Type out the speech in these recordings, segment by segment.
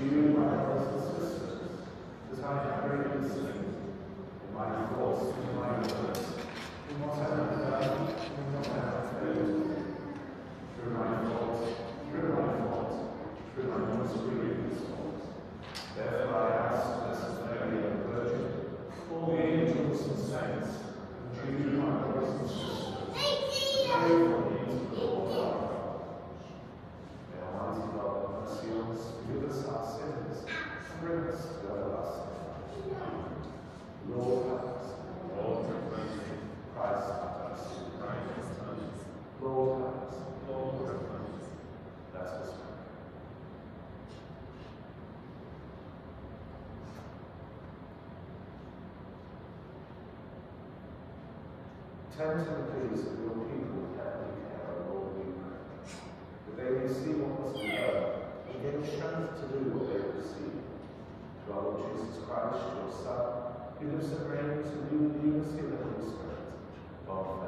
You, my brothers and sisters, that I have greatly sinned in my thoughts and my words, in what I have done and what I have failed Turn to the face of your people, that they may see what must be done, and they strength to do what they will see. Through our Lord Jesus Christ, your Son, who lives and reigns with you in the unity of the Holy Spirit, God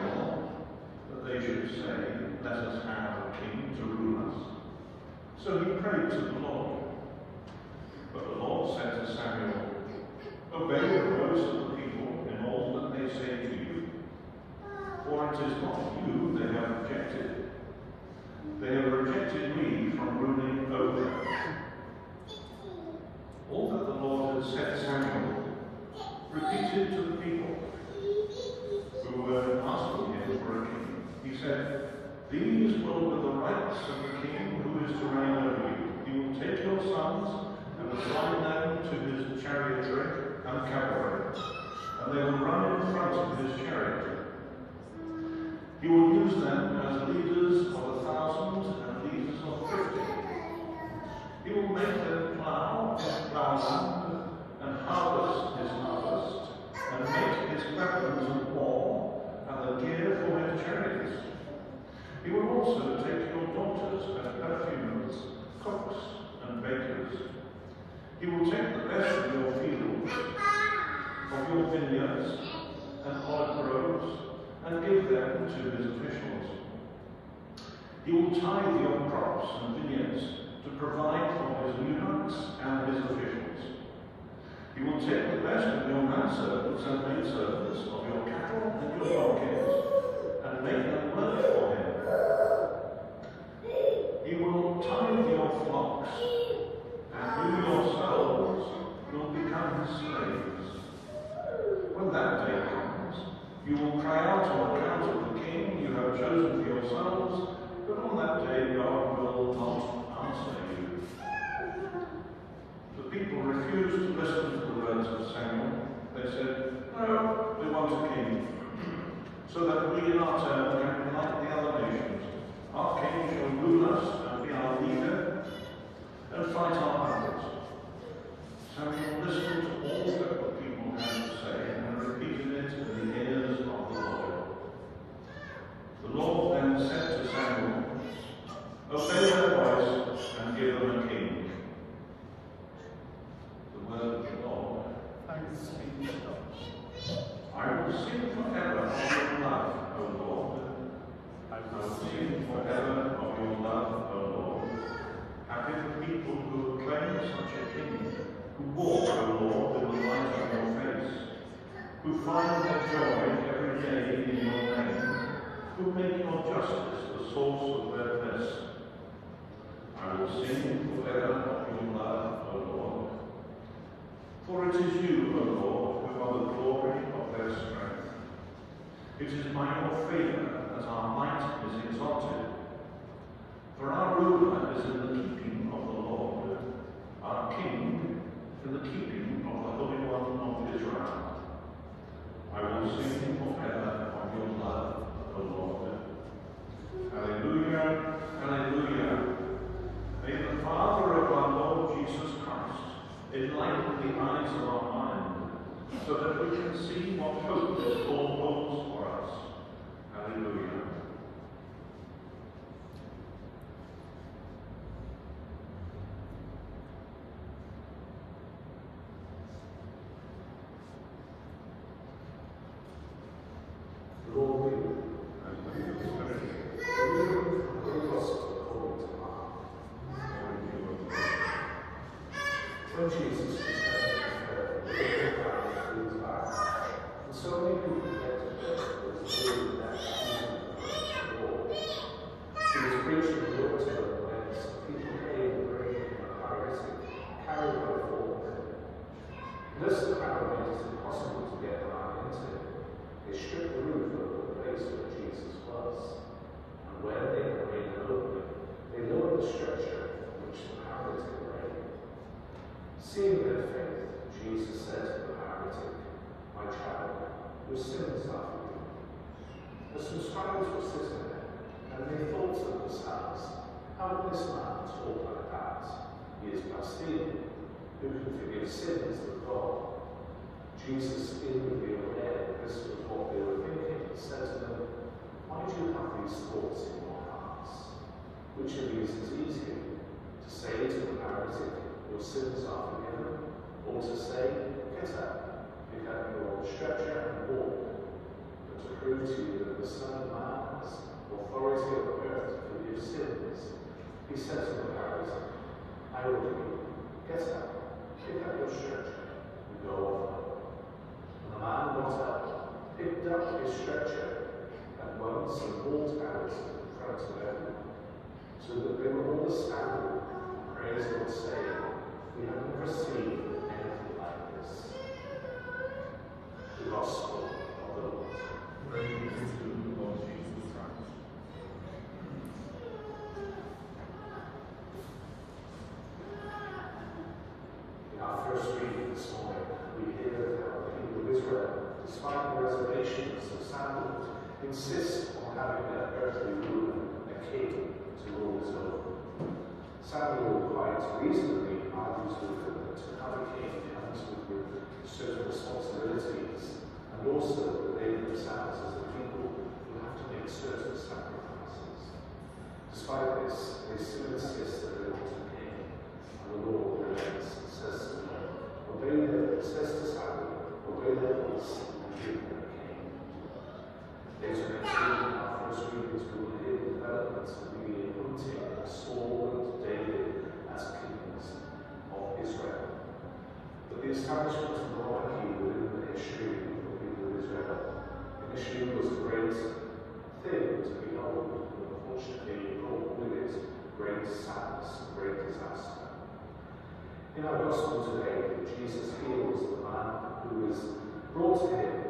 that they should say, Let us have a king to rule us. So he prayed to the Lord. But the Lord said to Samuel, Obey the voice of the people in all that they say to you, for it is not you they have rejected. They have rejected me from ruling over them. All that the Lord had said to Samuel, repeated to the people. said, These will be the rights of the king who is to reign over you. He will take your sons and assign them to his chariots. Or to say, Get up, pick up your stretcher and walk? But to prove to you that the Son of Man has authority of earth to forgive sins, he said to the paralytic, I will you. Get up, pick up your stretcher, and go off. And the man got up, picked up his stretcher, and once and walked out in front of everyone, so that they were all astounded and praised God, saying, We have never seen anything like this. The Gospel of the Lord. Praise to Lord Jesus Christ. In our first reading this morning, we hear that the people of Israel, despite the reservations of Samuel, insist on having an earthly ruler, a king, to rule his own. Samuel quite reasonably argues with them to have a king comes with certain responsibilities, and also they themselves, as the people, will have to make certain sacrifices. Despite this, they still insist that they want to king, and the Lord relents and says to them, Obey them, says to Samuel, obey their voice and give them a king. Later next week, in our first readings, we will hear the developments of the anointing of Saul and Israel. But the establishment of monarchy within the history of the people of Israel initially was a great thing to behold, but unfortunately brought with it great sadness and great disaster. In our gospel today, Jesus heals the man who is brought to him,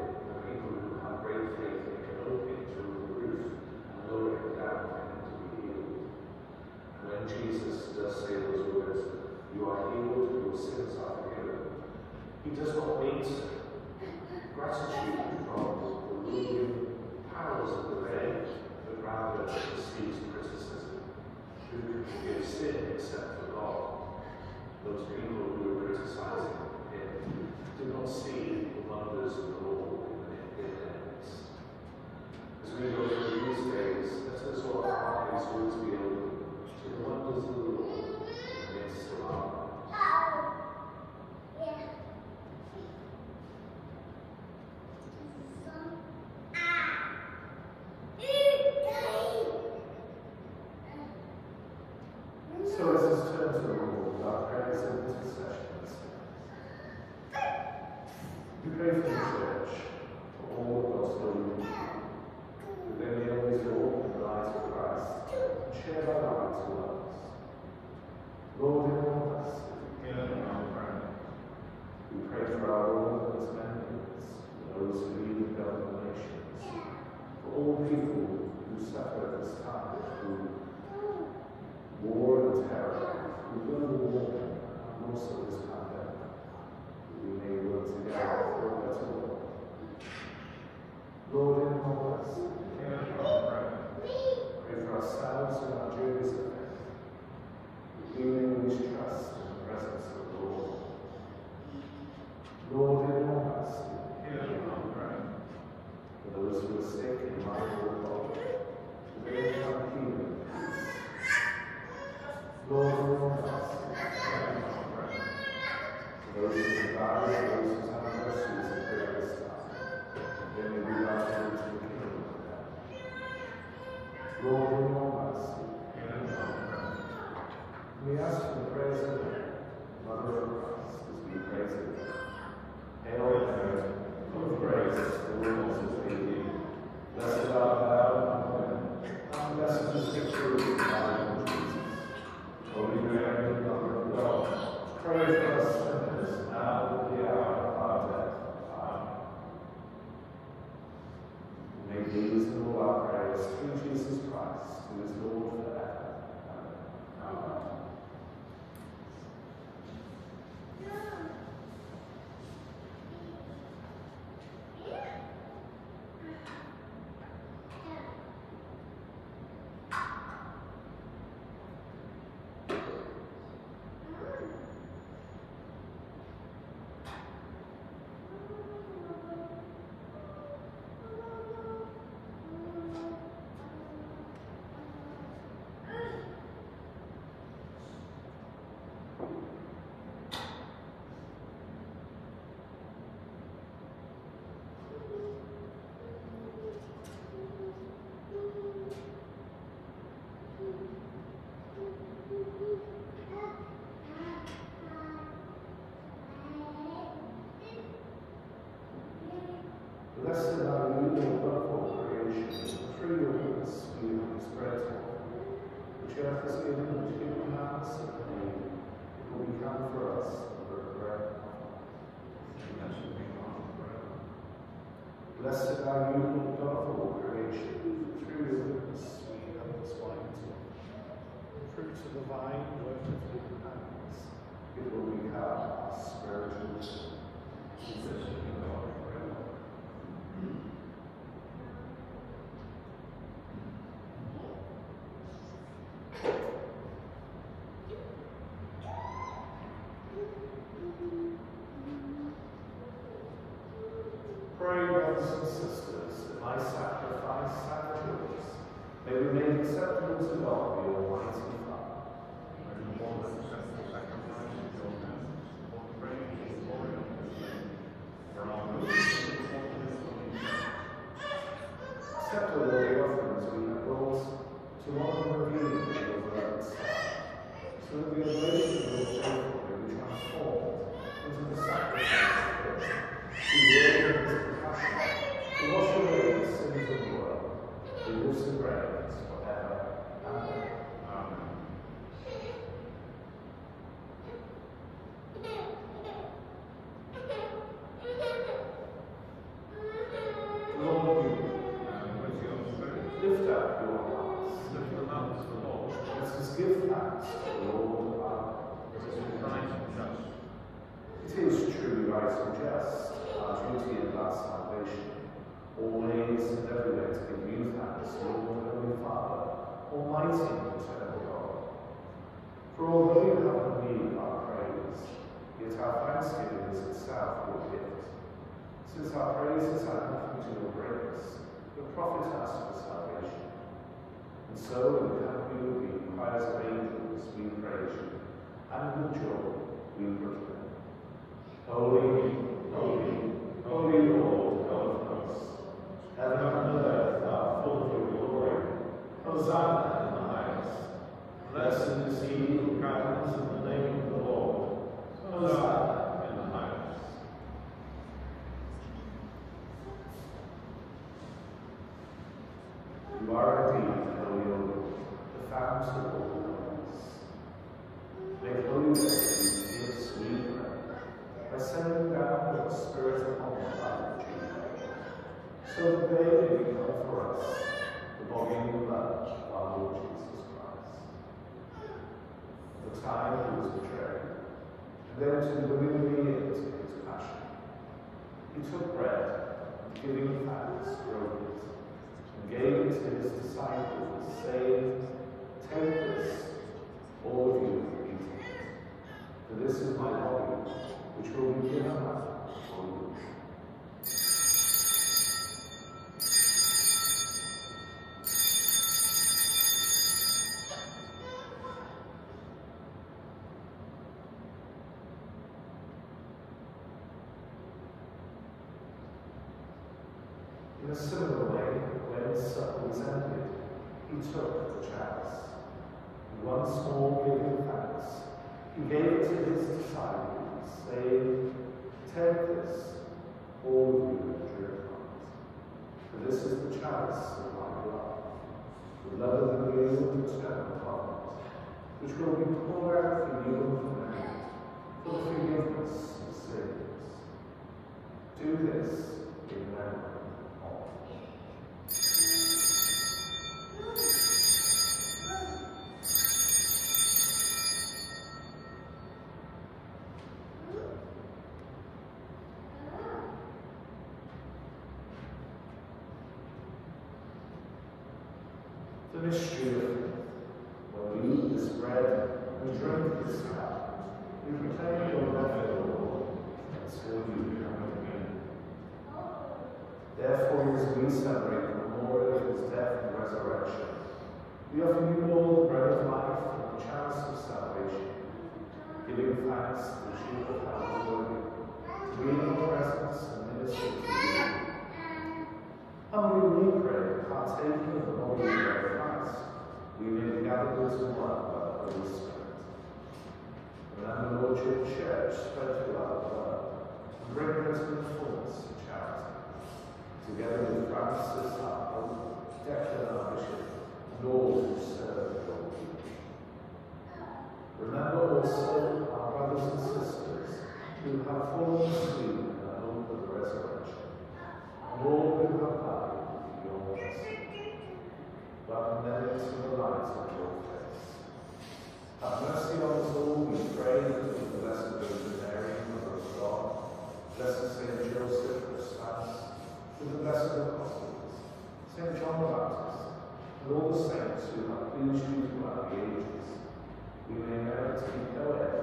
Pray for us. brothers and sisters, my sacrifice and May we make acceptable to God, the Almighty. profit us for salvation. And so, with happy and choirs of angels, we praise you, and with joy we proclaim. Holy, holy, holy Lord. do this. Amen.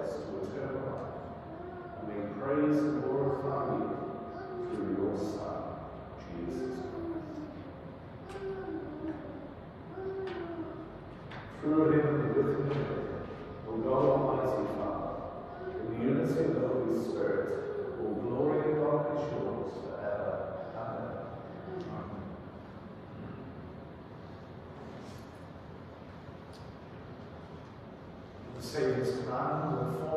us to eternal life. And we praise and glorify you through your Son, Jesus Christ. Father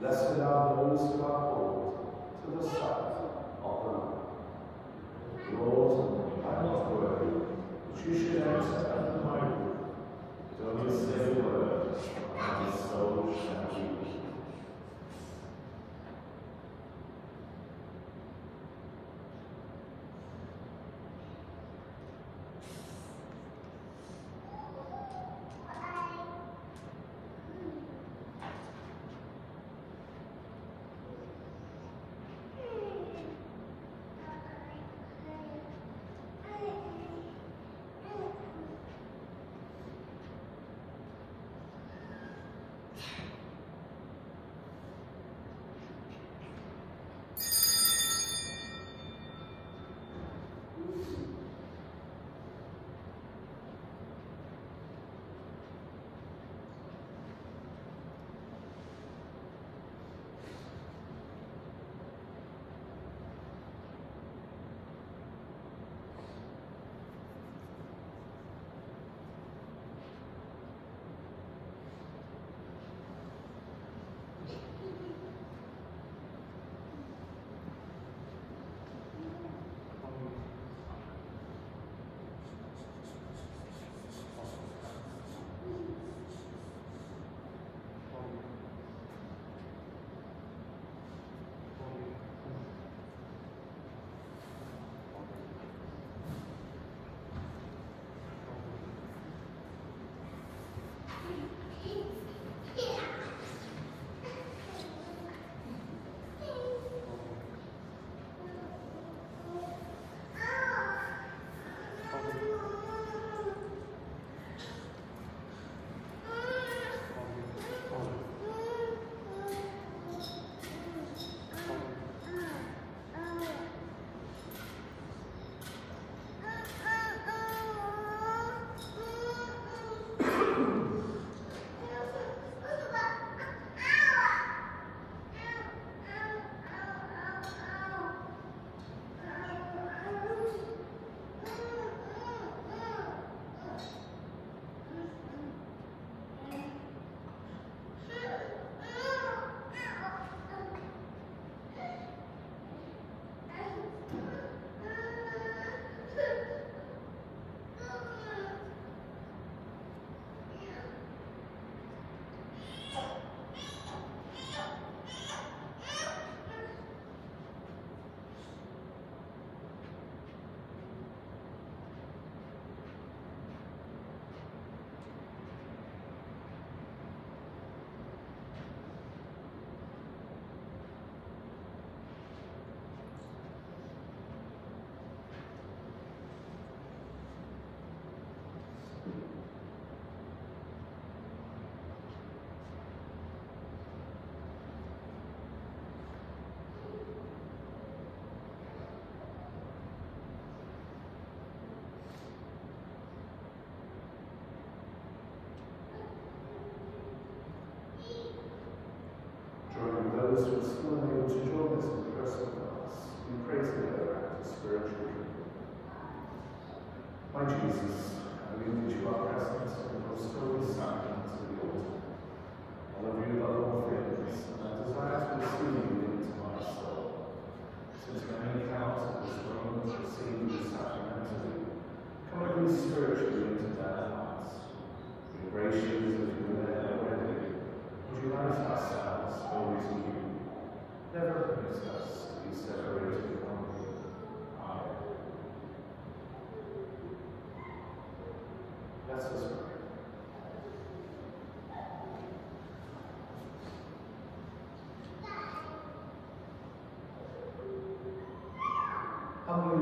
Blessed are those who are called to the sight of the Lord. Lord, I am not worthy that you should enter under my roof, but only say a word, and my soul shall be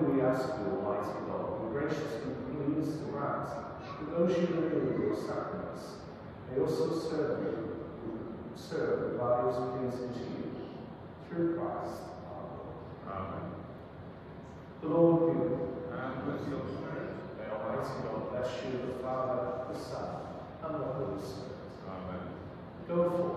Humbly we ask you, Almighty God, be graciously please to grant that those you renew your sacraments may also serve you, who serve with lives pleasing to you, through Christ our Lord. Amen. The Lord be with you. And with your spirit. May Almighty God bless you, the Father, the Son, and the Holy Spirit. Amen. Go forth,